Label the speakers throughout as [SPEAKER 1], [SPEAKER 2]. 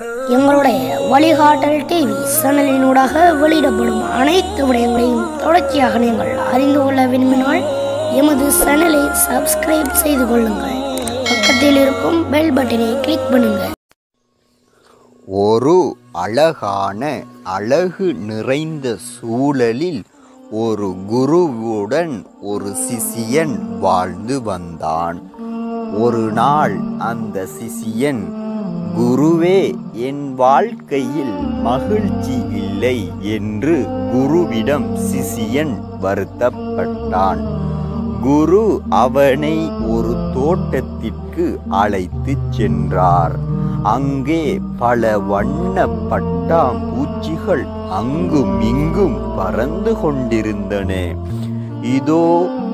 [SPEAKER 1] எங்களுடைய வழிகாட்டல் டிவி சேனலினூடாக வெளியிடப்படும் அனைத்து விடயங்களையும் தொடர்ச்சியாக நீங்கள் அறிந்து கொள்ள விரும்பினால் எமது சேனலை சப்ஸ்கிரைப் செய்து கொள்ளுங்கள். பக்கத்தில் இருக்கும் பெல் பட்டனை கிளிக் பண்ணுங்கள்.
[SPEAKER 2] ஒரு அழகான அழகு நிறைந்த சூழலில் ஒரு குருவுடன் ஒரு சிசியன் வாழ்ந்து வந்தான். ஒரு நாள் அந்த சிசியன் குருவே என் வாழ்க்கையில் மகிழ்ச்சி இல்லை என்று குருவிடம் சிசியன் வருத்தப்பட்டான். குரு அவனை ஒரு தோட்டத்திற்கு அழைத்துச் சென்றார். அங்கே பல வண்ண பட்டாம்பூச்சிகள் அங்கும் இங்கும் பறந்து கொண்டிருந்தன. இதோ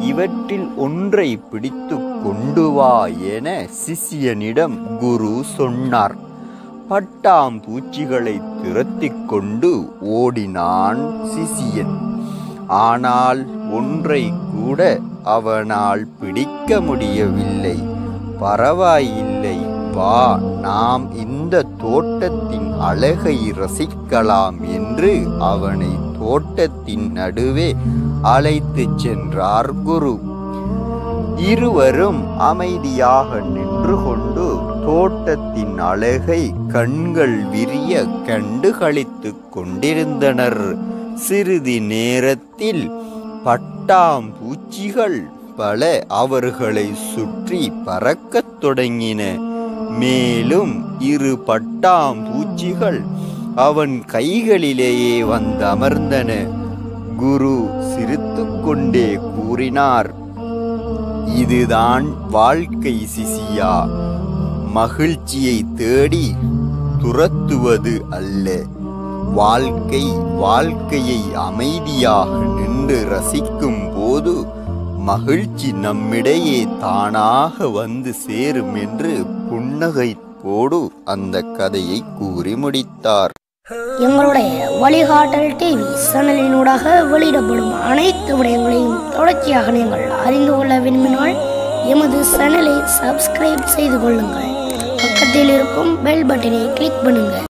[SPEAKER 2] இவற்றில் ஒன்றை பிடித்து கொண்டு வா என சிஷியனிடம் குரு சொன்னார். பட்டாம்பூச்சிகளை துரத்திக் கொண்டு ஓடினான் சிசியன் ஆனால் ஒன்றை கூட அவனால் பிடிக்க முடியவில்லை. பரவாயில்லை வா நாம் இந்த தோட்டத்தின் அழகை ரசிக்கலாம் என்று அவனை தோட்டத்தின் நடுவே அழைத்துச் சென்றார் குரு. இருவரும் அமைதியாக நின்று கொண்டு தோட்டத்தின் அழகை கண்கள் விரிய கண்டு கழித்து கொண்டிருந்தனர். சிறிது நேரத்தில் பட்டாம்பூச்சிகள் பல அவர்களை சுற்றி பறக்கத் தொடங்கின. மேலும் இரு பட்டாம்பூச்சிகள் அவன் கைகளிலேயே வந்து அமர்ந்தன குரு சிரித்துக்கொண்டே கூறினார் இதுதான் வாழ்க்கை சிசியா. மகிழ்ச்சியை தேடி துரத்துவது அல்ல. வாழ்க்கை வாழ்க்கையை அமைதியாக நின்று ரசிக்கும் போது மகிழ்ச்சி நம்மிடையே தானாக வந்து சேரும் என்று புன்னகைப்போடு அந்த கதையை கூறி முடித்தார்.
[SPEAKER 1] எங்களுடைய வழிகாட்டல் டிவி சேனலினூடாக வெளியிடப்படும் அனைத்து விடயங்களையும் தொடர்ச்சியாக நீங்கள் அறிந்து கொள்ள விரும்பினால் எமது சேனலை சப்ஸ்கிரைப் செய்து கொள்ளுங்கள். பக்கத்தில் இருக்கும் பெல் பட்டனை கிளிக் பண்ணுங்கள்.